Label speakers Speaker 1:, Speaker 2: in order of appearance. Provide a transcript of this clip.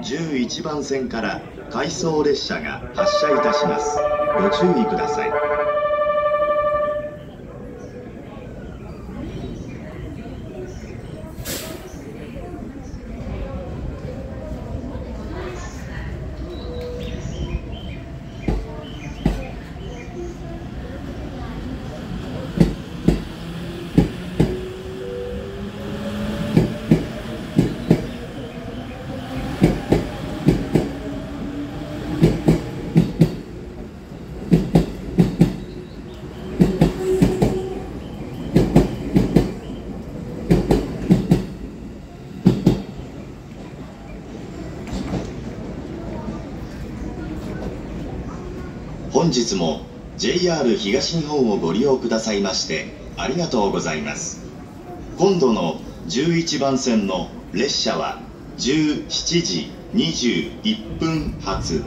Speaker 1: 11番線から回送列車が発車いたします。ご注意ください。本日も JR 東日本をご利用くださいましてありがとうございます。今度の11番線の列車は17時21分発